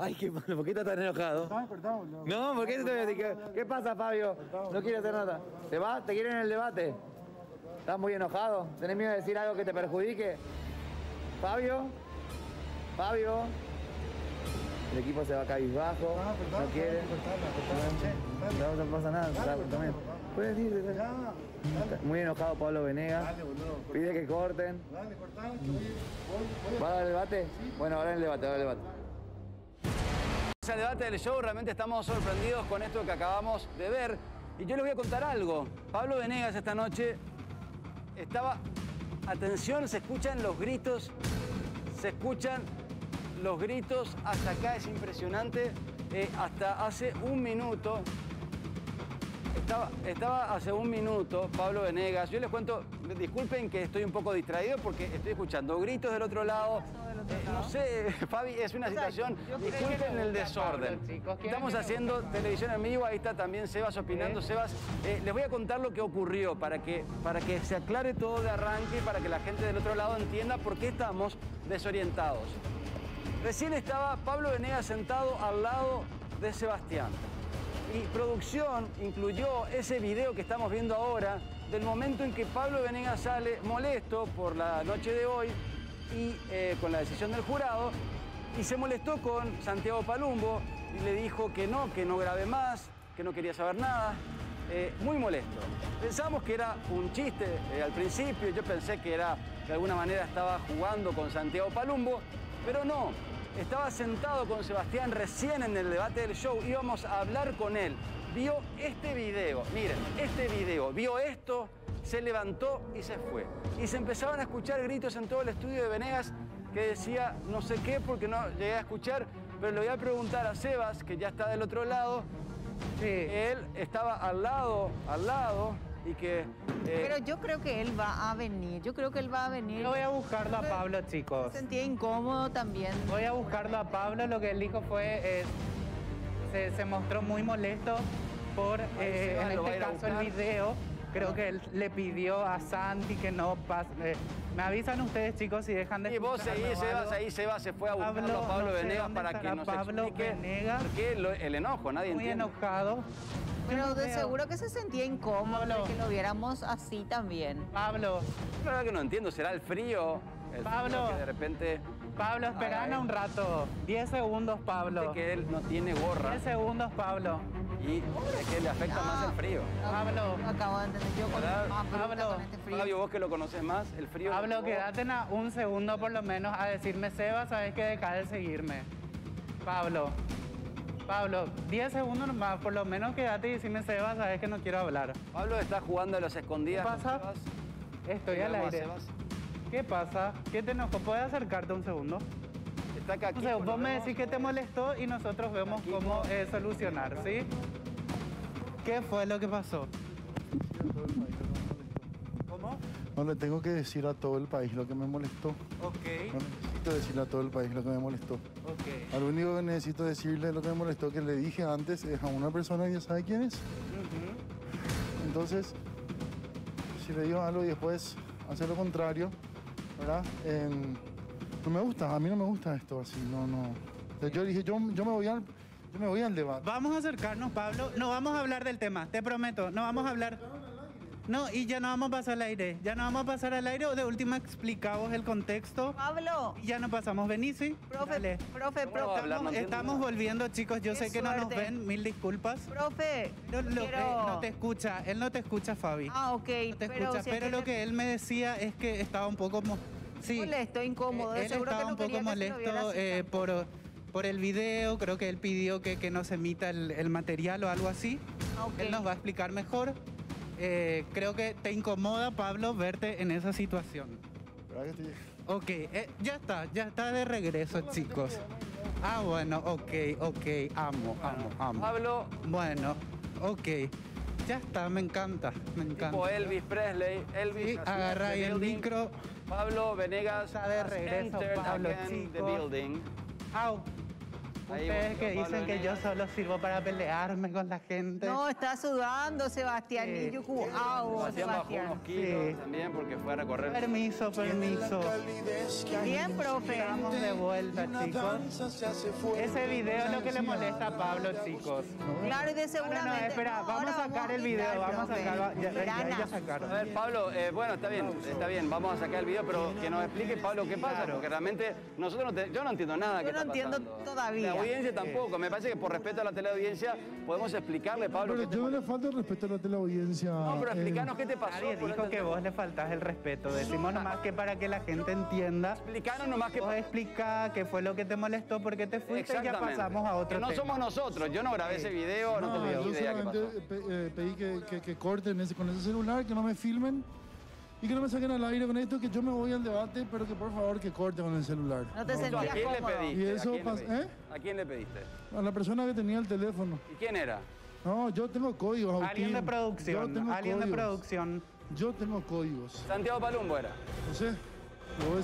Ay, qué malo, ¿por qué estás tan enojado? No. No, ¿por qué te ¿Qué, ¿Qué pasa, Fabio? No quiere hacer nada. ¿Te va? ¿Te quieren en el debate? ¿Estás muy enojado? ¿Tenés miedo de decir algo que te perjudique? ¿Fabio? ¿Fabio? El equipo se va cabizbajo, Ah, no quiere. No, no pasa nada, también. Puedes ir. Ya, dale, Muy enojado Pablo Venegas. dale, boludo. Pide que corten. Dale, voy. ¿Va a dar el debate? Bueno, ahora en el debate, ahora el debate. Al debate del show, realmente estamos sorprendidos con esto que acabamos de ver. Y yo les voy a contar algo. Pablo Venegas esta noche estaba... Atención, se escuchan los gritos, se escuchan los gritos hasta acá, es impresionante. Eh, hasta hace un minuto, estaba, estaba hace un minuto Pablo Venegas. Yo les cuento, disculpen que estoy un poco distraído porque estoy escuchando gritos del otro lado. No sé, Fabi, es una situación. Disculpen el desorden. Estamos haciendo televisión en vivo, ahí está también Sebas opinando. Sebas, eh, les voy a contar lo que ocurrió para que, para que se aclare todo de arranque y para que la gente del otro lado entienda por qué estamos desorientados. Recién estaba Pablo Venegas sentado al lado de Sebastián. Y producción incluyó ese video que estamos viendo ahora del momento en que Pablo Venegas sale molesto por la noche de hoy y eh, con la decisión del jurado y se molestó con Santiago Palumbo y le dijo que no, que no grabe más, que no quería saber nada. Eh, muy molesto. Pensamos que era un chiste eh, al principio, yo pensé que era de alguna manera estaba jugando con Santiago Palumbo, pero no. Estaba sentado con Sebastián recién en el debate del show, íbamos a hablar con él. Vio este video, miren, este video, vio esto, se levantó y se fue. Y se empezaban a escuchar gritos en todo el estudio de Venegas que decía no sé qué porque no llegué a escuchar, pero le voy a preguntar a Sebas, que ya está del otro lado, él estaba al lado, al lado, y que... eh, Pero yo creo que él va a venir. Yo creo que él va a venir. Yo voy a buscarlo a Pablo, chicos. Se sentía incómodo también. Voy a buscarlo a Pablo. Lo que él dijo fue, eh, se, se mostró muy molesto por, eh, Sebas en este caso, el video. Creo que él le pidió a Santi que no pase. eh, me avisan ustedes, chicos, si dejan de Y vos seguís, Sebas, ahí Sebas se fue a buscarlo Pablo, a Pablo no sé Venegas para que nos Pablo explique Venegas. por qué lo- el enojo, nadie Muy entiende. enojado. Pero de seguro que se sentía incómodo Pablo. de que lo viéramos así también. Pablo, La verdad que no entiendo, será el frío, el Pablo. frío que de repente Pablo, esperanos un rato. 10 segundos, Pablo. que él no tiene gorra 10 segundos, Pablo. Y es que le afecta más el frío. Pablo. Lo acabo de entender yo con, más Pablo. con este frío. Fabio, vos que lo conoces más, el frío... Pablo, quédate un segundo por lo menos a decirme, Seba, sabes que deja de seguirme. Pablo, Pablo, 10 segundos nomás, por lo menos quédate y decirme, Seba, sabes que no quiero hablar. Pablo está jugando a los escondidas. ¿Qué pasa? Estoy al aire. ¿Qué pasa? ¿Qué te enojó? ¿Puedes acercarte un segundo? Aquí. O sea, vos me decís que te molestó y nosotros vemos Aquí, cómo eh, solucionar, ¿sí? ¿Qué fue lo que pasó? ¿Cómo? No le tengo que decir a todo el país lo que me molestó. Ok, No necesito decirle a todo el país lo que me molestó. ok. Al único que necesito decirle lo que me molestó, que le dije antes, es a una persona y ya sabe quién es. Entonces, si le digo algo y después hace lo contrario, ¿verdad? En- no me gusta, a mí no me gusta esto así, no, no. Yo dije, yo, yo me voy al, yo me voy al debate. Vamos a acercarnos, Pablo. No vamos a hablar del tema, te prometo. No vamos a hablar. No, y ya no vamos a pasar al aire. Ya no vamos a pasar al aire. O de última explicamos el contexto. Pablo, Y ya no pasamos. Vení, sí. profe, Dale. profe, ¿Cómo profe? Estamos, volviendo, chicos. Yo Qué sé que no nos ven. Mil disculpas. profe, Pero lo que quiero- no te escucha. Él no te escucha, Fabi. Ah, ok, no te pero escucha. si pero es lo que él me decía es que estaba un poco... Sí. Molesto, incómodo, de Él seguro que estaba no un poco que se molesto así eh, por, por el video. Creo que él pidió que, que nos emita el, el material o algo así. Ah, ok. Él nos va a explicar mejor. Eh, creo que te incomoda, Pablo, verte en esa situación. ¿Verdad que Ok, eh, ya está, ya está de regreso, chicos. Ah, bueno, ok, ok, amo, amo, amo. Pablo, Bueno, ok. Ya está, me encanta, me encanta. tipo Elvis Presley, Elvis Sí, agarra ahí el micro. Pablo Venegas Está de regreso, entered Pablo, the building. Au. Ustedes que dicen que yo solo sirvo para pelearme con la gente. No, está sudando Sebastián Sí. y Yucu. Au, Sebastián bajó unos kilos Sí. también porque fue a recorrer. Permiso, permiso. Bien, profe. Estamos de vuelta, chicos. Ese video es lo que le molesta a Pablo, chicos. Claro, y de No, no, seguramente. no, espera, No, vamos a sacar el video, vamos a sacar, ya, ya- ya- Grana. ya sacaron. A ver, Pablo, eh, bueno, está bien, está bien, vamos a sacar el video, pero que nos explique, Pablo, qué pasa, porque realmente nosotros no te- yo no entiendo nada Yo que no está entiendo pasando. todavía. Audiencia tampoco, me parece que por respeto a la teleaudiencia podemos explicarle, Pablo, Pero yo no le falta el respeto a la teleaudiencia. No, pero eh, explícanos qué te pasó. Nadie por dijo que vos le faltás el respeto. Decimos nomás que para que la gente entienda, Explicanos nomás qué vos explica qué fue lo que te molestó, por qué te fuiste y ya pasamos a otro Que no tema. somos nosotros, yo no grabé ese video, no, No, tengo yo idea qué pasó. solamente pe- eh, pedí que, que- que corten ese, con ese celular, que no me filmen y que no me saquen al aire con esto, que yo me voy al debate, pero que por favor que corten con el celular. No te ¿A sentías quién le pediste? Y ¿A eso quién le pas- pediste? ¿eh? ¿A quién le pediste? A la persona que tenía el teléfono. ¿Y quién era? No, yo tengo códigos. Alguien de. Yo producción, tengo alguien de producción. Yo tengo códigos. Santiago Palumbo era. No sé.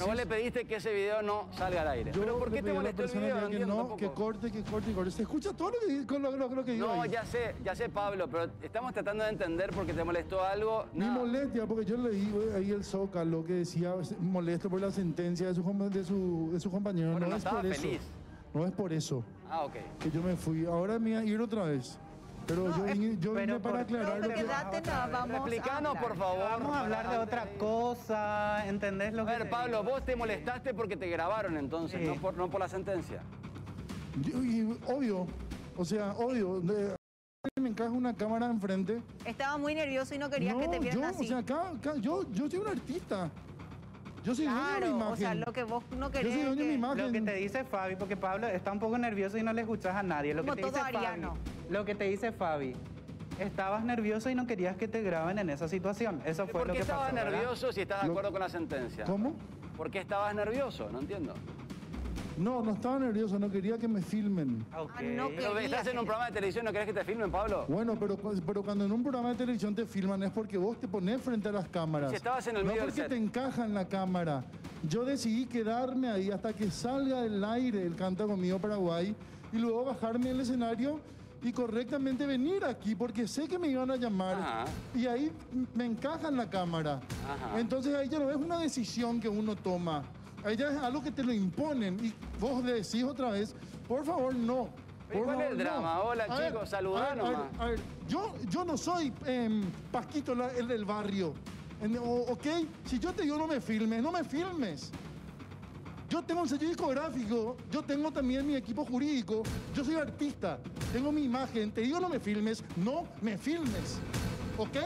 Vos le pediste que ese video no salga al aire. Yo ¿Pero por qué te molestó el video? que, No que entiendo no, que tampoco. corte, que corte, que corte. Se escucha todo lo que, lo, lo- lo que digo No, ahí. ya sé, ya sé, Pablo, pero estamos tratando de entender por qué te molestó algo. Nada. molestia, porque yo leí güey, ahí el Zócalo que decía molesto por la sentencia de su, de su, de su compañero. Bueno, no, no es estaba por feliz. eso. No es por eso Ah, ok. que yo me fui. Ahora me voy a ir otra vez. Pero No, yo, vine, yo vine pero para aclarar lo Profe, que... quédate, no, vamos a Explícanos, hablar. por favor. Vamos a hablar de otra cosa, ¿entendés lo A que ver, te Pablo, digo? vos te molestaste porque te grabaron entonces, Sí. no, por, no por la sentencia. Yo- y obvio, o sea, obvio. de- me encaja una cámara enfrente. Estaba muy nervioso y no querías no, que te vieran yo, así. o sea, acá, acá- yo, yo soy un artista. Yo soy dueño de mi claro, imagen. o sea, lo que vos no yo querés. soy dueño de mi imagen. Lo que te dice Fabi, porque Pablo está un poco nervioso y no le escuchas a nadie. Lo que te todo dice ariano. Fabi, lo que te dice Fabi, estabas nervioso y no querías que te graben en esa situación. Eso fue ¿Por lo qué que estabas pasó. ¿verdad? nervioso si estás de acuerdo con la sentencia? ¿Cómo? ¿Por qué estabas nervioso? No entiendo. No, no estaba nervioso, no quería que me filmen. Ok. Ah, no, que- Pero ¿Estás en un programa de televisión, no querés que te filmen, Pablo? Bueno, pero, pero cuando en un programa de televisión te filman es porque vos te pones frente a las cámaras. Si estabas en el no medio del porque set. te encaja en la cámara. Yo decidí quedarme ahí hasta que salga del aire el Canta Conmigo Paraguay y luego bajarme del escenario y correctamente venir aquí porque sé que me iban a llamar Ajá. y ahí me encaja en la cámara. Ajá. Entonces ahí ya no es una decisión que uno toma. Ahí ya es algo que te lo imponen y vos le decís otra vez, por favor, no. Por ¿cuál es el favor, no". drama? Hola, A chicos, saludá a a ver, yo, yo no soy em, Paquito, la- el del barrio. En- o- ¿Ok? Si yo te digo no me filmes, no me filmes. Yo tengo un sello discográfico, yo tengo también mi equipo jurídico, yo soy artista, tengo mi imagen, te digo no me filmes, no me filmes. ¿Ok?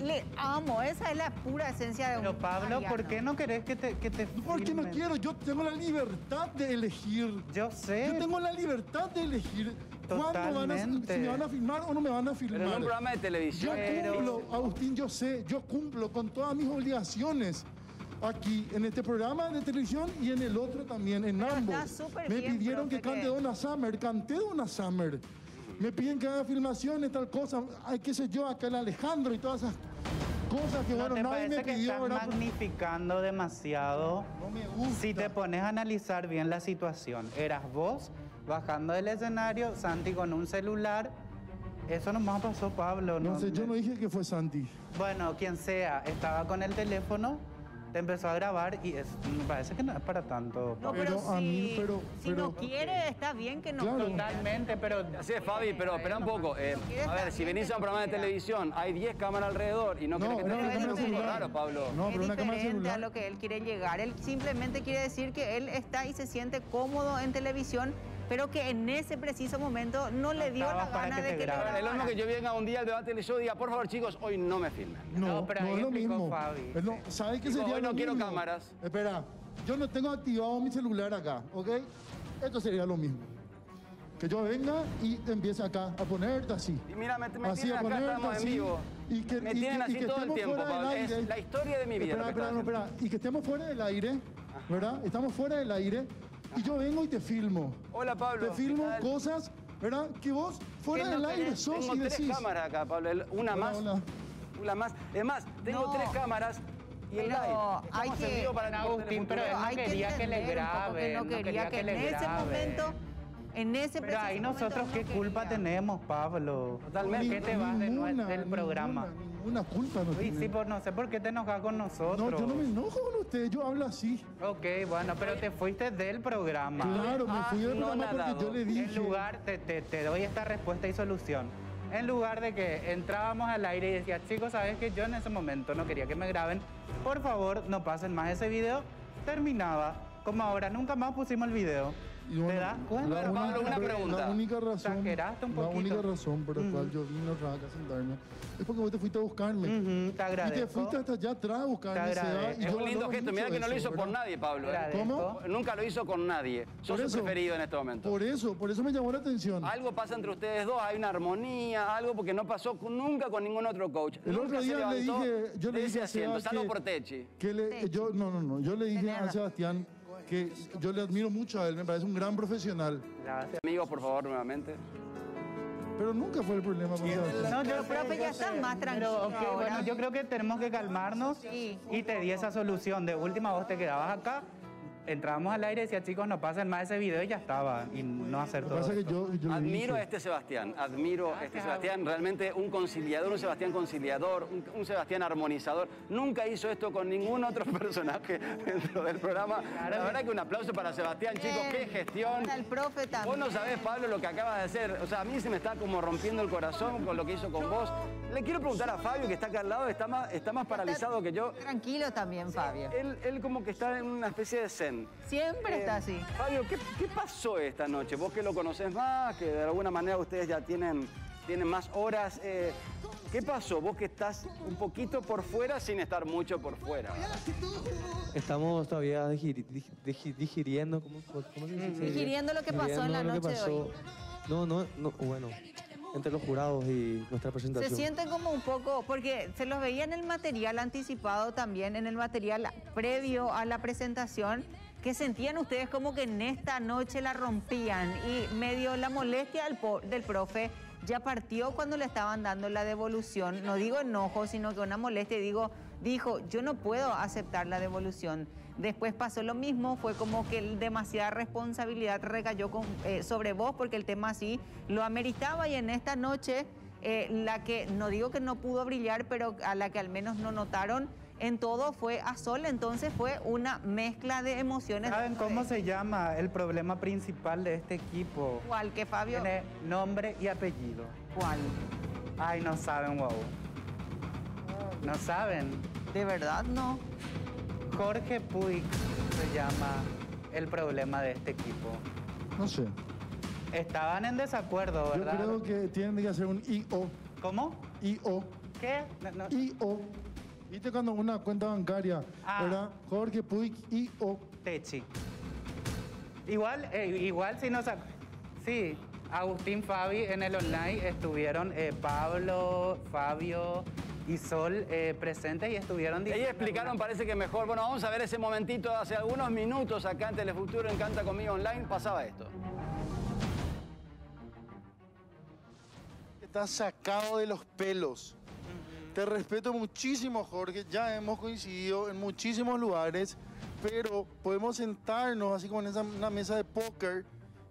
Le amo, esa es la pura esencia de un Pero Pablo, ¿por qué no querés que te, que te Porque no quiero, yo tengo la libertad de elegir. Yo sé. Yo tengo la libertad de elegir cuándo van a, si me van a filmar o no me van a filmar. Pero en un programa de Yo televisión. Pero- cumplo, Agustín, yo sé, yo cumplo con todas mis obligaciones aquí en este programa de televisión y en el otro también, en Pero ambos. está Me bien, pidieron que cante Donna Summer, canté Donna Summer. Me piden que haga filmaciones, tal cosa, ay, qué sé yo, acá el Alejandro y todas esas cosas que, ¿No bueno, te nadie me que pidió, estás magnificando demasiado? No me gusta. Si te pones a analizar bien la situación, eras vos bajando del escenario, Santi con un celular. Eso nomás pasó Pablo. No sé, yo no dije que fue Santi. Bueno, quien sea, estaba con el teléfono, te empezó a grabar y es- me parece que no es para tanto. No, pero, Pero a si, mí, pero- si pero- no quiere, está bien que no Claro. quiera. Totalmente, pero... Así es, Fabi, pero espera un poco. eh, a ver, si venís a un programa de televisión, hay 10 cámaras alrededor y no, No, querés que te era una filmen, cámara es un poco celular. raro, Pablo. No, es pero una cámara celular. a lo que él quiere llegar. Él simplemente quiere decir que él está y se siente cómodo en televisión, pero que en ese preciso momento no le dio la gana que de que le graben. Es lo mismo que yo venga un día al debate del show y diga, por favor, chicos, hoy no me filmen. No, No, no, pero ahí es lo mismo. Fabi. No, ¿Sabes qué sería hoy no lo quiero mismo? cámaras. Espera, yo no tengo activado mi celular acá, ¿ok? Esto sería lo mismo. Que yo venga y empiece acá a ponerte así. Y mira, me, me Así, tienen a acá, ponerte estamos en así, vivo. y que- me y tienen que- y así que todo el estemos tiempo, fuera del Pablo. Es aire. la historia de mi vida. Espera, espera, no, espera. Y que estemos fuera del aire, ¿verdad? Estamos fuera del aire y yo vengo y te filmo. Hola, Pablo. Te filmo ¿qué tal? cosas, ¿verdad? Que vos fuera ¿Qué no del aire querés? sos Tengo y tres decís. cámaras acá, Pablo. Una Hola, más. hola. Una más. Es más, tengo No. tres cámaras y el Pero live. hay que- para Agustín, pero él no hay que quería que le entender un poco que graben, no no quería quería que, que le en ese momento En ese Pero ahí nosotros qué no culpa tenemos, Pablo. Totalmente. ¿Qué te vas de nue- del ninguna, programa? Ninguna culpa no Uy, tiene. sí, pues no sé por qué te enojas con nosotros. No, yo no me enojo con usted, yo hablo así. Ok, bueno, pero te fuiste del programa. Claro, me fui del Ah, no programa nadado. porque yo le dije. En lugar, te, te- te doy esta respuesta y solución. En lugar de que entrábamos al aire y decía, chicos, ¿sabes que Yo en ese momento no quería que me graben. Por favor, no pasen más ese video. Terminaba. Como ahora, nunca más pusimos el video. Y ¿Te das cuenta? Pero, Pablo, una pregunta. La única razón, Exageraste un la única razón por la cual yo vine acá a sentarme es porque vos te fuiste a buscarme. Ujú, te y te fuiste hasta allá atrás a buscarme. Te Es un lindo gesto. Mirá que no lo eso, hizo por ¿verdad? nadie, Pablo. ¿eh? Agradezco. Nunca lo hizo con nadie. Sos Por su eso. preferido en este momento. Por eso, por eso me llamó la atención. Algo pasa entre ustedes dos, hay una armonía, algo porque no pasó con- nunca con ningún otro coach. El nunca otro día le dije, yo le dije a Seba asiento, salvo que- por Techi. Que le, yo, no, no, no. Yo le dije a. Sebastián que yo le admiro mucho a él, me parece un gran profesional. Gracias. Amigos, por favor, nuevamente. Pero nunca fue el problema. No, sé, profe, yo ya sé. estás más tranquilo bueno, yo creo que tenemos que calmarnos Sí. y te di esa solución. De última, vos te quedabas acá, entrábamos al aire y decía, chicos, no pasen más ese video y ya estaba. Y no hacer todo pasa que yo, yo Admiro a este Sebastián, admiro a este Sebastián, realmente un conciliador, un Sebastián conciliador, un, un Sebastián armonizador. Nunca hizo esto con ningún otro personaje dentro del programa. La verdad que un aplauso para Sebastián, chicos, qué gestión. Para el profe también. Vos no sabés, Pablo, lo que acabas de hacer. O sea, a mí se me está como rompiendo el corazón con lo que hizo con vos. Le quiero preguntar a Fabio, que está acá al lado, está más, está más paralizado que yo. Tranquilo también, Fabio. Él, él como que está en una especie de zen. Siempre está así. Fabio, ¿qué, qué pasó esta noche? Vos que lo conocés más, que de alguna manera ustedes ya tienen, tienen más horas. eh, ¿Qué pasó? Vos que estás un poquito por fuera sin estar mucho por fuera. Estamos todavía digiri- dig- dig- digiriendo, ¿cómo, cómo se dice? Digiriendo lo que pasó en la noche de hoy. pasó. No, no, no, bueno, entre los jurados y nuestra Se presentación. sienten como un poco, porque se los veía en el material anticipado también, en el material previo a la presentación, que sentían ustedes como que en esta noche la rompían y medio la molestia del, del profe ya partió cuando le estaban dando la devolución. No digo enojo, sino que una molestia. Digo, dijo, yo no puedo aceptar la devolución. Después pasó lo mismo, fue como que demasiada responsabilidad recayó eh, sobre vos porque el tema así lo ameritaba y en esta noche eh, la que, no digo que no pudo brillar, pero a la que al menos no notaron en todo fue a Sol, entonces fue una mezcla de emociones. ¿Saben cómo se llama el problema principal de este equipo? ¿Cuál que Fabio? Tiene nombre y apellido. ¿Cuál? Ay, no saben, wow. No saben. De verdad no. Jorge Puig se llama el problema de este equipo. no sé. Estaban en desacuerdo, Yo ¿verdad? creo que tienen que hacer un IO. ¿Cómo? IO. ¿Qué? No, no. IO. ¿Viste cuando una cuenta bancaria, Ah. ¿verdad? Jorge Puig, IO. Techi. Igual, eh, igual si nos... ac- Sí, Agustín, Fabi en el online estuvieron eh, Pablo, Fabio y Sol eh, presentes y estuvieron Ellos diciendo explicaron, algunas- parece que mejor. Bueno, vamos a ver ese momentito. Hace algunos minutos acá en Telefuturo, en Canta Conmigo Online, pasaba esto. Estás sacado de los pelos. Te respeto muchísimo, Jorge. Ya hemos coincidido en muchísimos lugares, pero podemos sentarnos así como en esa, una mesa de póker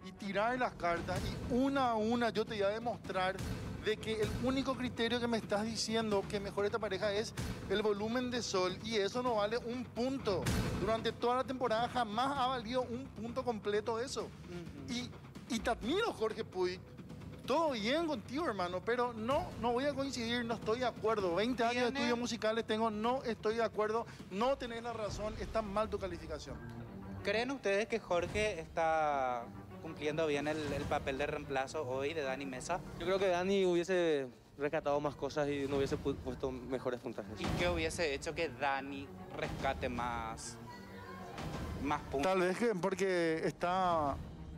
y tirar las cartas y una a una yo te voy a demostrar de que el único criterio que me estás diciendo que mejora esta pareja es el volumen de sol y eso no vale un punto. Durante toda la temporada jamás ha valido un punto completo eso. y, y te admiro, Jorge Puy. Todo bien contigo, hermano, pero no, no voy a coincidir, no estoy de acuerdo. 20 años de estudios musicales tengo, no estoy de acuerdo, no tenés la razón, está mal tu calificación. ¿Creen ustedes que Jorge está cumpliendo bien el, el papel de reemplazo hoy de Dani Mesa? Yo creo que Dani hubiese rescatado más cosas y no hubiese pu- puesto mejores puntajes. ¿Y qué hubiese hecho que Dani rescate más, más puntos? Tal vez que porque está,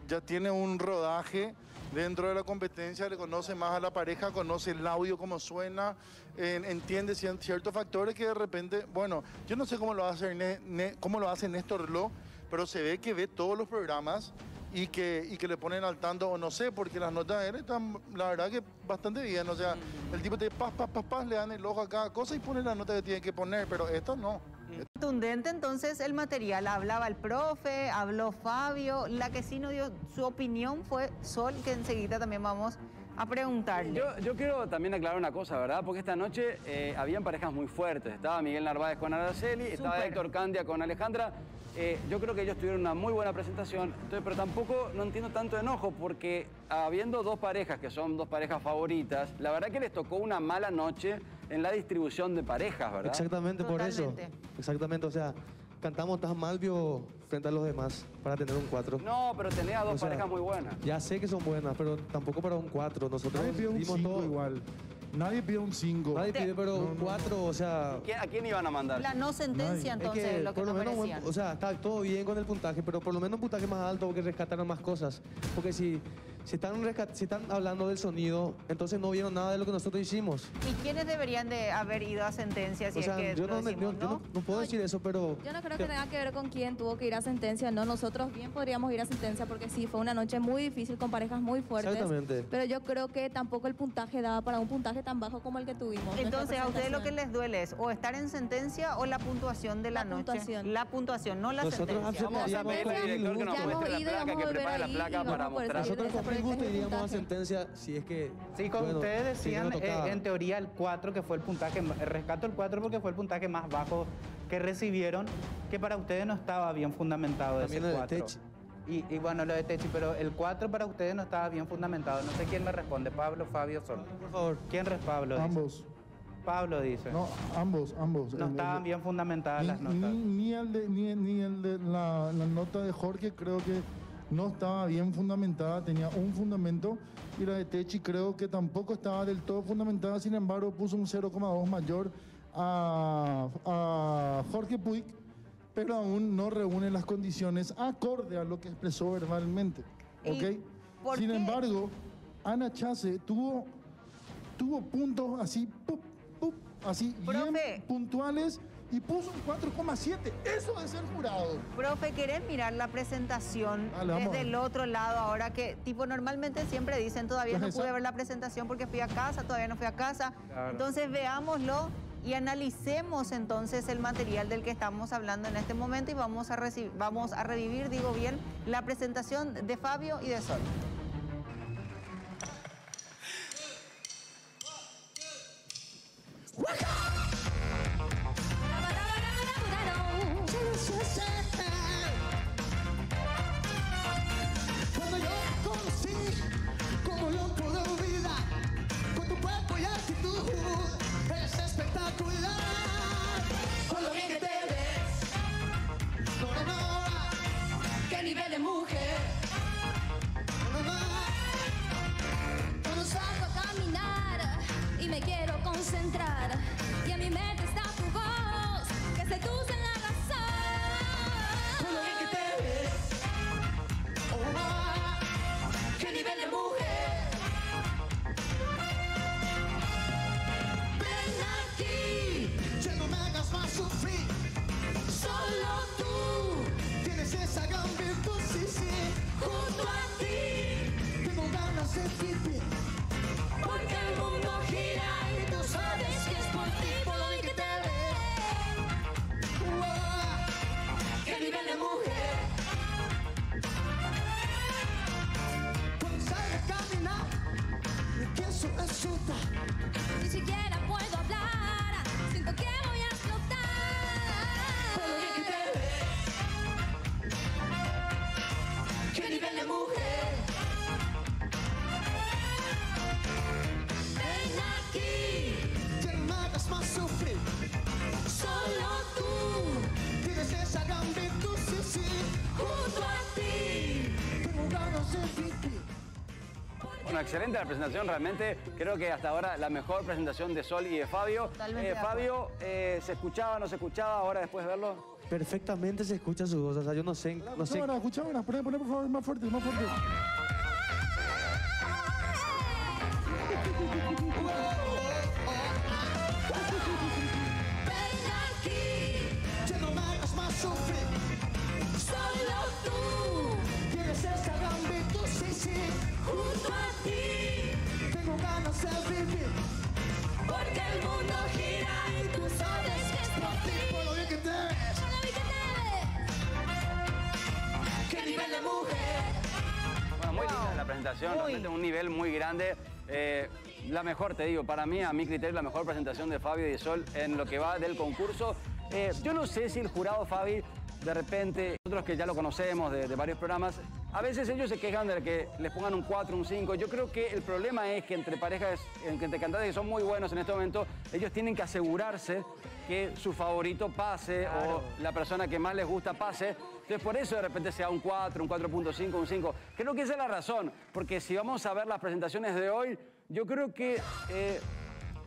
ya tiene un rodaje dentro de la competencia, le conoce más a la pareja, conoce el audio, cómo suena, en- entiende ciertos factores que de repente, bueno, yo no sé cómo lo hace, cómo lo hace Néstor Lo, pero se ve que ve todos los programas y que, y que le ponen al tanto, o no sé, porque las notas de él están, la verdad que bastante bien, o sea, el tipo te paz, paz, paz, paz, le dan el ojo a cada cosa y pone la nota que tiene que poner, pero esto no. Contundente entonces el material. Hablaba el profe, habló Fabio. La que sí no dio su opinión fue Sol, que enseguida también vamos preguntarle. Yo, yo quiero también aclarar una cosa, ¿verdad? Porque esta noche eh, habían parejas muy fuertes. Estaba Miguel Narváez con Araceli, estaba. Héctor Candia con Alejandra. Eh, yo creo que ellos tuvieron una muy buena presentación, entonces, pero tampoco no entiendo tanto enojo porque habiendo dos parejas que son dos parejas favoritas, la verdad que les tocó una mala noche en la distribución de parejas, ¿verdad? Exactamente por eso. Exactamente, o sea, cantamos tan mal vio, frente a los demás para tener un 4. No, pero tenía dos O sea, parejas muy buenas. Ya sé que son buenas, pero tampoco para un 4. Nosotros Nadie pidió un dimos 5 todo. igual. Nadie pidió un 5. Nadie pide, pero un 4, o sea. ¿Quién- ¿A quién iban a mandar? La no sentencia Es entonces, que lo que por lo no menos, buen- merecían. o sea, está todo bien con el puntaje, pero por lo menos un puntaje más alto porque rescataron más cosas. Porque si, si, están, rescat- si están hablando del sonido, entonces no vieron nada de lo que nosotros hicimos. ¿Y quiénes deberían de haber ido a sentencia si o sea, es que yo, lo no, decimos, yo- yo ¿no? no- no puedo decir eso, pero... Yo no creo que tenga que ver con quién tuvo que ir a sentencia, no. Nosotros bien podríamos ir a sentencia porque sí, fue una noche muy difícil con parejas muy fuertes. Exactamente. Pero yo creo que tampoco el puntaje daba para un puntaje tan bajo como el que tuvimos. Entonces, a ustedes lo que les duele es o estar en sentencia o la puntuación de la, La noche. puntuación. La puntuación, no la Nosotros sentencia. Vamos a aceptaríamos pedirle al con director que nos Ya mil hemos muestre la ido y placa, vamos que a volver prepare la ahí y placa para mostrar. Gusto a puntaje. sentencia si es que... Sí, como bueno, ustedes si no decían, tocaba. eh, en teoría el 4, que fue el puntaje, rescato el 4 porque fue el puntaje más bajo que recibieron, que para ustedes no estaba bien fundamentado También ese lo de 4. Techi. Y, y bueno, lo de Techi, pero el 4 para ustedes no estaba bien fundamentado. No sé quién me responde, Pablo, Fabio, Sol. Por favor. ¿Quién es Pablo? dice? Ambos. Pablo dice. No, ambos, ambos. No El- estaban el- bien fundamentadas ni, las notas. Ni, ni el de, ni, ni el de la, la nota de Jorge creo que no estaba bien fundamentada, tenía un fundamento. Y la de Techi creo que tampoco estaba del todo fundamentada, sin embargo puso un 0,2 mayor a, a Jorge Puig, pero aún no reúne las condiciones acorde a lo que expresó verbalmente. ¿Y ¿Ok? por Sin qué? embargo, Ana Chase tuvo, tuvo puntos así, pup, pup, así Profe. bien puntuales y puso un 4,7. Eso de ser jurado. Profe, ¿querés mirar la presentación Dale, desde el otro lado ahora que, tipo, normalmente siempre dicen, todavía Pues no pude ver la presentación porque fui a casa, todavía no fui a casa. Claro. Entonces veámoslo y analicemos entonces el material del que estamos hablando en este momento y vamos a, reci- vamos a revivir, digo bien, la presentación de Fabio y de Sol. Cuando actitud es espectacular. Con lo bien que te ves, no, no, no, qué nivel de mujer. No, no, no. Cuando salgo a caminar y me quiero concentrar y en mi mente excelente la presentación, realmente creo que hasta ahora la mejor presentación de Sol y de Fabio. Totalmente Eh, Fabio, eh, ¿se escuchaba, no se escuchaba ahora después de verlo? Perfectamente se escucha su voz, o sea, yo no sé, no sé... Escucha ahora, escucha ahora, poné, poné, por favor, más fuerte, más fuerte. Presentación, Muy. realmente un nivel muy grande. Eh, la mejor, te digo, para mí, a mi criterio, la mejor presentación de Fabio y de Sol en lo que va del concurso. Eh, yo no sé si el jurado, Fabi, de repente, nosotros que ya lo conocemos de, de varios programas, a veces ellos se quejan de que les pongan un 4, un 5. Yo creo que el problema es que entre parejas, entre cantantes que son muy buenos en este momento, ellos tienen que asegurarse que su favorito pase o la persona que más les gusta pase. Entonces, por eso de repente sea un 4, un 4.5, un 5. Creo que esa es la razón, porque si vamos a ver las presentaciones de hoy, yo creo que eh,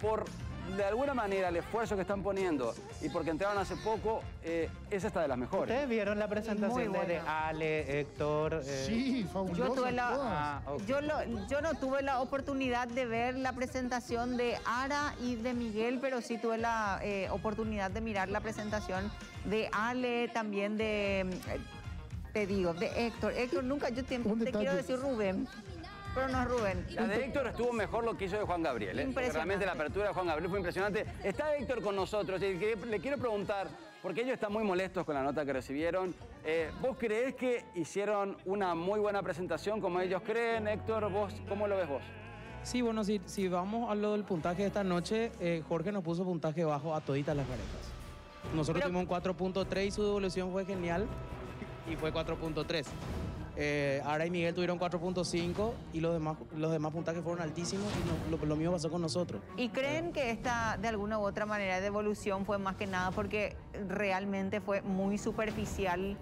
por de alguna manera el esfuerzo que están poniendo y porque entraron hace poco, eh, esa está de las mejores. ¿Ustedes vieron la presentación de. Ale, Héctor? eh, Sí, fabuloso. Yo tuve la, Ah, yo, lo- yo no tuve la oportunidad de ver la presentación de Ara y de Miguel, pero sí tuve la eh, oportunidad de mirar la presentación de Ale, también de, eh, te digo, de Héctor. Héctor, nunca, yo te, te quiero decir Rubén, pero no es Rubén. La de Héctor estuvo mejor lo que hizo de Juan Gabriel. ¿eh? Realmente la apertura de Juan Gabriel fue impresionante. Está Héctor con nosotros y le quiero preguntar, porque ellos están muy molestos con la nota que recibieron. eh, ¿Vos creés que hicieron una muy buena presentación como ellos creen? Héctor, ¿vos cómo lo ves vos? Sí, bueno, si, si vamos a lo del puntaje de esta noche, eh, Jorge nos puso puntaje bajo a toditas las parejas. Nosotros Pero- tuvimos un 4.3 y su devolución fue genial y fue 4.3. Eh, Ara y Miguel tuvieron 4.5 y los demás, los demás puntajes fueron altísimos y no- lo, lo mismo pasó con nosotros. ¿Y creen que esta, de alguna u otra manera, de evolución fue más que nada porque realmente fue muy superficial,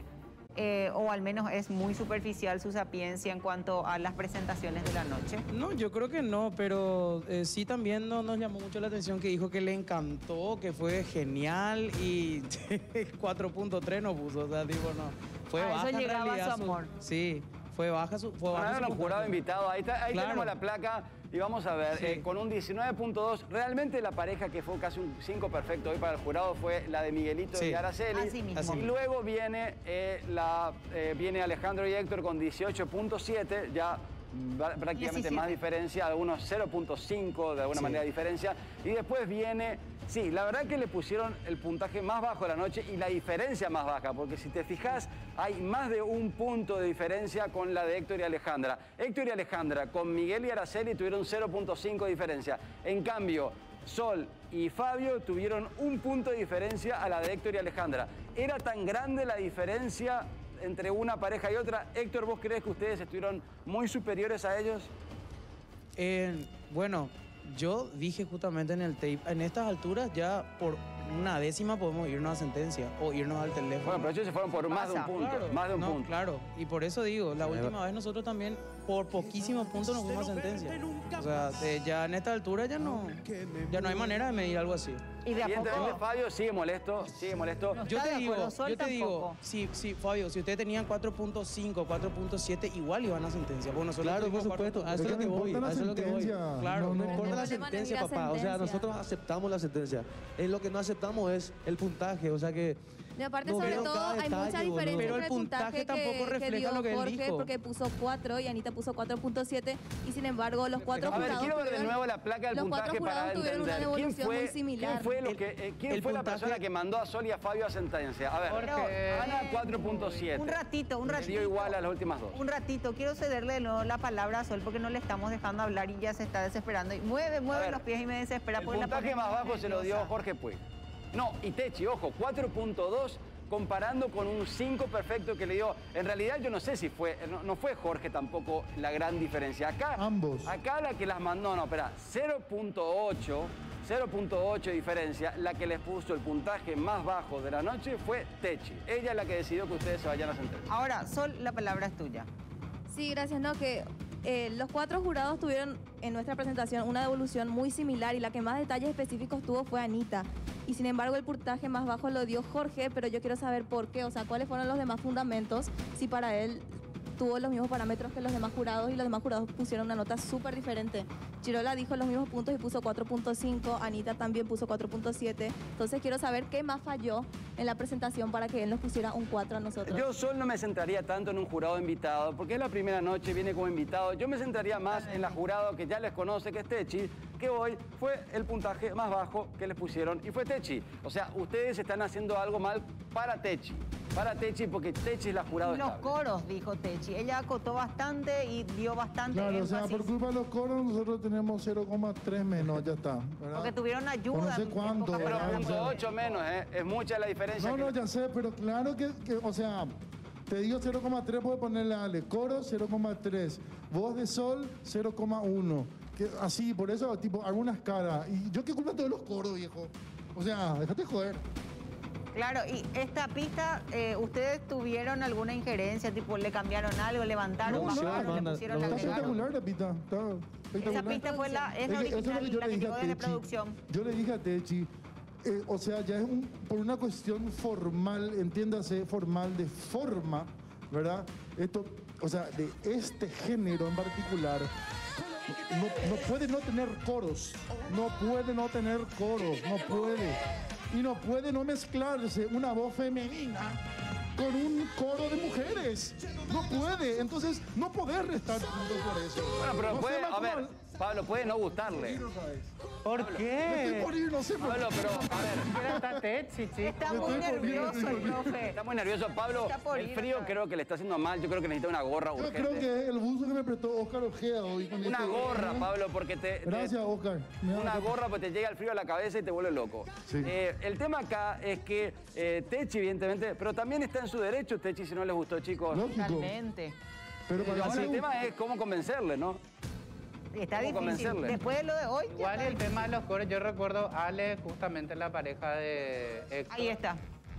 eh, o al menos es muy superficial su sapiencia en cuanto a las presentaciones de la noche? No, yo creo que no, pero eh, sí también no- nos llamó mucho la atención que dijo que le encantó, que fue genial y 4.3 no puso, o sea, tipo, no. Fue A eso baja en llegaba realidad su amor. Sí, fue baja su fue baja su jurado invitado, ahí, está- ahí Claro. tenemos la placa y vamos a ver, Sí. eh, con un 19.2, realmente la pareja que fue casi un 5 perfecto hoy para el jurado fue la de Miguelito Sí. y Araceli. Así mismo. Así Y luego viene, eh, la, eh, viene Alejandro y Héctor con 18.7, ya prácticamente 17. más diferencia, algunos 0.5 de alguna Sí. manera diferencia. Y después viene, sí, la verdad que le pusieron el puntaje más bajo la noche y la diferencia más baja, porque si te fijas, hay más de un punto de diferencia con la de Héctor y Alejandra. Héctor y Alejandra con Miguel y Araceli tuvieron 0.5 de diferencia. En cambio, Sol y Fabio tuvieron un punto de diferencia a la de Héctor y Alejandra. ¿Era tan grande la diferencia entre una pareja y otra? Héctor, ¿vos crees que ustedes estuvieron muy superiores a ellos? Eh, bueno, yo dije justamente en el tape, en estas alturas ya por una décima podemos irnos a sentencia o irnos al teléfono. Bueno, pero ellos se fueron por más de un punto. Claro, más de un no, punto. Claro, y por eso digo, la última vez nosotros también por poquísimos puntos nos fuimos a sentencia. O sea, eh, ya en esta altura ya no, ya no hay manera de medir algo así. Y de a Evidentemente, poco... Fabio sigue molesto, sigue molesto. No. Yo te digo, acuerdo, yo te digo, si, si, Fabio, si ustedes tenían 4.5, 4.7, igual iban a sentencia. Porque nosotros Claro, por supuesto. A eso es lo que voy. A la eso es lo que voy. sentencia. Claro, No, no, no. importa la sentencia, papá. O sea, nosotros aceptamos la sentencia. Es lo que no aceptamos es el puntaje. O sea que. Y aparte, No sobre todo, hay mucha detalle, boludo. diferencia Pero entre el puntaje tampoco que, refleja dio lo que Jorge, dijo. porque puso 4 y Anita puso 4.7 y sin embargo los cuatro A ver, jurados quiero ver de nuevo la placa del los cuatro puntaje para jurados tuvieron una devolución fue, muy similar. quién fue, lo El- que, eh, quién el fue la puntaje- persona que mandó a Sol y a Fabio a sentencia. A ver, Ana 4.7. Un ratito, un ratito. dio igual a las últimas dos. Un ratito, quiero cederle de nuevo la palabra a Sol porque no le estamos dejando hablar y ya se está desesperando. Y mueve, mueve ver, los pies y me desespera El porque la puntaje más bajo se lo dio. Jorge Puig. No, y Techi, ojo, 4.2 comparando con un 5 perfecto que le dio. En realidad yo no sé si fue, no, no fue Jorge tampoco la gran diferencia. Acá, Ambos. acá la que las mandó, no, espera, 0.8, 0.8 de diferencia, la que les puso el puntaje más bajo de la noche fue Techi. Ella es la que decidió que ustedes se vayan a sentencia. Ahora, Sol, la palabra es tuya. Sí, gracias. No, que eh, los cuatro jurados tuvieron en nuestra presentación una devolución muy similar y la que más detalles específicos tuvo fue Anita. Y sin embargo el puntaje más bajo lo dio Jorge, pero yo quiero saber por qué, o sea, cuáles fueron los demás fundamentos, si para él tuvo los mismos parámetros que los demás jurados y los demás jurados pusieron una nota súper diferente. Chirola dijo los mismos puntos y puso 4.5, Anita también puso 4.7. Entonces quiero saber qué más falló en la presentación para que él nos pusiera un 4 a nosotros. Yo solo no me centraría tanto en un jurado invitado, porque es la primera noche, viene como invitado. Yo me centraría más en la jurado que ya les conoce, que es Techi, que hoy fue el puntaje más bajo que les pusieron y fue Techi. O sea, ustedes están haciendo algo mal para Techi. Para Techi porque Techi es la jurado Los estable. coros, dijo Techi. Ella acotó bastante y dio bastante Claro, o sea, por culpa de los coros nosotros tenemos 0,3 menos, ya está. ¿verdad? Porque tuvieron ayuda. O no sé cuánto, Pero ¿verdad? punto O sea, 8 menos, ¿eh? Es mucha la diferencia. No, que- no, ya sé, pero claro que, que, o sea, te digo 0,3, puedes ponerle a Ale. Coro 0,3. Voz de sol 0,1. Que Así, por eso, tipo, algunas caras. Y yo qué culpa tengo de los coros, viejo. O sea, déjate joder. Claro, y esta pista, eh, ¿ustedes tuvieron alguna injerencia? Tipo, ¿le cambiaron algo, levantaron, No, bajaron, le pusieron, le Está espectacular la pista. Está Esa espectacular. pista fue la, es la Es que eso es lo original, que yo la le dije a Techi. producción. Yo le dije a Techi, eh, o sea, ya es un, por una cuestión formal, entiéndase, formal de forma, ¿verdad? Esto, o sea, de este género en particular, no, no puede no tener coros, no puede no tener coros, no puede. Y no puede no mezclarse una voz femenina con un coro de mujeres. No puede. Entonces, no podés restar puntos por eso. Bueno, pero No puede, a ver. Pablo, puede no gustarle. ¿Por Me estoy qué? por ir, no sé por Pablo, pero, a ver. Hasta Techi, chico. Está Me muy estoy nervioso estoy el profe. Está muy nervioso, Pablo. Está El frío creo que le está haciendo mal. Yo creo que necesita una gorra Yo urgente. creo que es el buzo que me prestó Oscar Ojeda hoy. con Una este- gorra, Pablo, porque te. te- Gracias, Oscar. Me Una gorra porque te llega el frío a la cabeza y te vuelve loco. Sí. Eh, el tema acá es que eh, Techi, evidentemente, pero también está en su derecho, Techi, si no les gustó, chicos. Lógico. Totalmente. Pero para el tema es cómo convencerle, ¿no? Está ¿Cómo difícil. convencerle? Después de lo de hoy, Igual está el tema de los coros, yo recuerdo Ale, justamente la pareja de Héctor. Ahí está.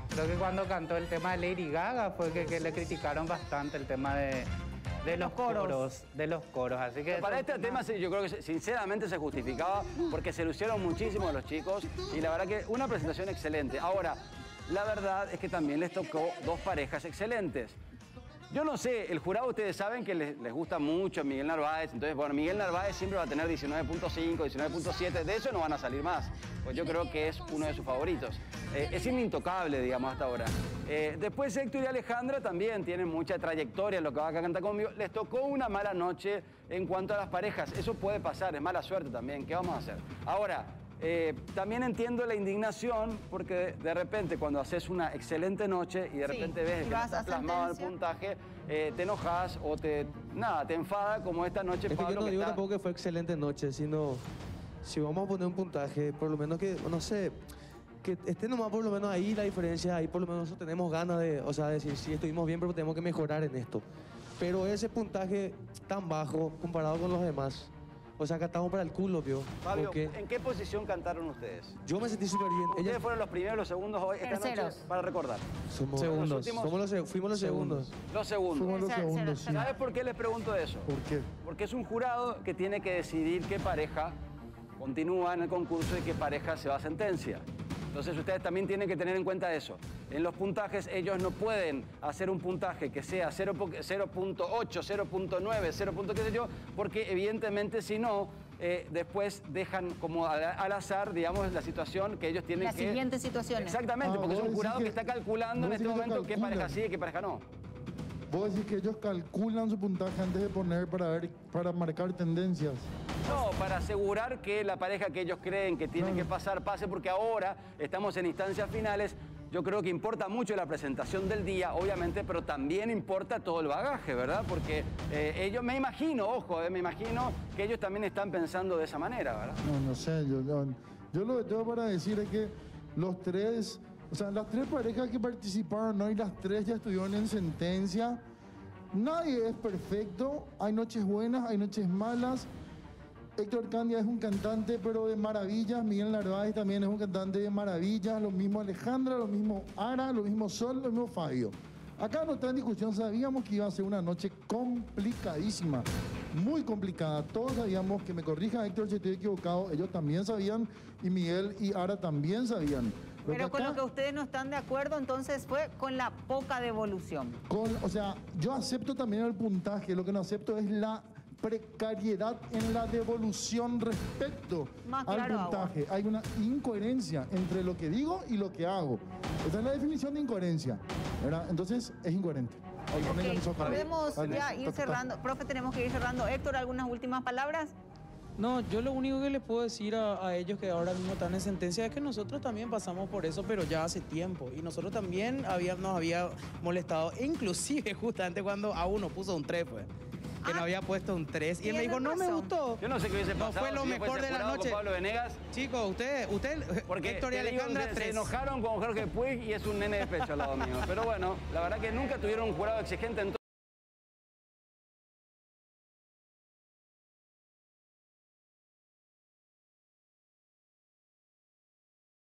Creo que cuando cantó el tema de Lady Gaga fue que, que le criticaron bastante el tema de, de los coros. coros. De los coros, así que... Para es este tema yo creo que sinceramente se justificaba porque se lucieron muchísimo los chicos y la verdad que una presentación excelente. Ahora, la verdad es que también les tocó dos parejas excelentes. Yo no sé, el jurado ustedes saben que les, gusta mucho Miguel Narváez, entonces bueno, Miguel Narváez siempre va a tener 19.5, 19.7, de eso no van a salir más, pues yo creo que es uno de sus favoritos. Eh, es intocable, digamos, hasta ahora. Eh, después Héctor y Alejandra también tienen mucha trayectoria en lo que va a cantar conmigo. Les tocó una mala noche en cuanto a las parejas, eso puede pasar, es mala suerte también, ¿qué vamos a hacer? Ahora, eh, también entiendo la indignación porque de, de repente cuando haces una excelente noche y de Sí, repente ves que no está plasmado el puntaje, eh, te enojas o te nada, te enfada como esta noche Es que Pablo yo no que digo está- tampoco que fue excelente noche, sino si vamos a poner un puntaje, por lo menos que, no sé, que esté nomás por lo menos ahí la diferencia, ahí por lo menos nosotros tenemos ganas de, o sea, decir, sí, estuvimos bien, pero tenemos que mejorar en esto. Pero ese puntaje tan bajo comparado con los demás, o sea, que estamos para el culo, vio. Fabio, Porque ¿en qué posición cantaron ustedes? yo me sentí súper bien. Ustedes Ella, fueron los primeros, los segundos hoy, esta Terceros. noche, para recordar. somos, Segundos. Los últimos, somos los, seg- fuimos los segundos. Los segundos. Fuimos los segundos, sí. ¿Sabes por qué les pregunto eso? ¿Por qué? Porque es un jurado que tiene que decidir qué pareja continúa en el concurso y qué pareja se va a sentencia. Entonces ustedes también tienen que tener en cuenta eso. En los puntajes ellos no pueden hacer un puntaje que sea 0 po- 0.8, 0.9, 0. qué sé yo, porque evidentemente si no, eh, después dejan como al, al azar, digamos, la situación que ellos tienen Las que... siguientes situaciones. Exactamente, Ah, porque es un jurado que, que- está calculando en este momento qué pareja sí y qué pareja no. Vos decís que ellos calculan su puntaje antes de poner para ver, para marcar tendencias. No, para asegurar que la pareja que ellos creen que tiene Claro. que pasar pase, porque ahora estamos en instancias finales. Yo creo que importa mucho la presentación del día, obviamente, pero también importa todo el bagaje, ¿verdad? Porque eh, ellos, me imagino, ojo, eh, me imagino que ellos también están pensando de esa manera, ¿verdad? No, no sé, yo, yo, yo lo que tengo para decir es que los tres, o sea, las tres parejas que participaron hoy, las tres ya estuvieron en sentencia. Nadie es perfecto, hay noches buenas, hay noches malas. Héctor Candia es un cantante, pero de maravillas. Miguel Narváez también es un cantante de maravillas. Lo mismo Alejandra, lo mismo Ara, lo mismo Sol, lo mismo Fabio. Acá no está en discusión, sabíamos que iba a ser una noche complicadísima, muy complicada. Todos sabíamos que me corrija Héctor si estoy equivocado, ellos también sabían, y Miguel y Ara también sabían. Pero con lo que ustedes no están de acuerdo, entonces fue con la poca devolución. Con- o sea, yo acepto también el puntaje, lo que no acepto es la precariedad en la devolución respecto Más al claro, puntaje. Hay una incoherencia entre lo que digo y lo que hago. Esa es la definición de incoherencia, ¿verdad? Entonces, es incoherente. Ahí podemos ya ir cerrando. Profe, tenemos que ir cerrando. Héctor, ¿algunas últimas palabras? No, yo lo único que les puedo decir a, a ellos que ahora mismo están en sentencia es que nosotros también pasamos por eso, pero ya hace tiempo. Y nosotros también había, nos había molestado, inclusive justamente cuando a uno puso un 3, pues. Que no había puesto un 3. Y él me dijo, no me gustó. Yo no sé qué hubiese No pasado fue lo si mejor de la noche. Pablo Venegas. Chicos, usted, usted, Porque Héctor y te digo, Alejandra, se, se 3. enojaron con Jorge Puig y es un nene de pecho al lado mío. Pero bueno, la verdad que nunca tuvieron un jurado exigente en